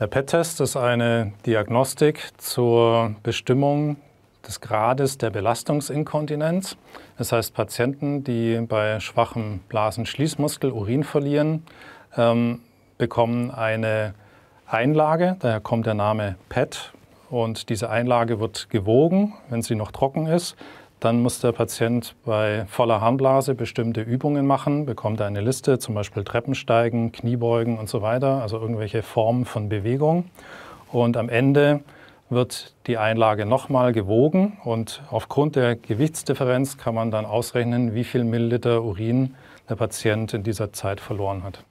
Der PET-Test ist eine Diagnostik zur Bestimmung des Grades der Belastungsinkontinenz. Das heißt, Patienten, die bei schwachem Blasenschließmuskel Urin verlieren, ähm, bekommen eine Einlage, daher kommt der Name PET. Und diese Einlage wird gewogen, wenn sie noch trocken ist. Dann muss der Patient bei voller Harnblase bestimmte Übungen machen, bekommt eine Liste, zum Beispiel Treppensteigen, Kniebeugen und so weiter, also irgendwelche Formen von Bewegung. Und am Ende wird die Einlage nochmal gewogen und aufgrund der Gewichtsdifferenz kann man dann ausrechnen, wie viel Milliliter Urin der Patient in dieser Zeit verloren hat.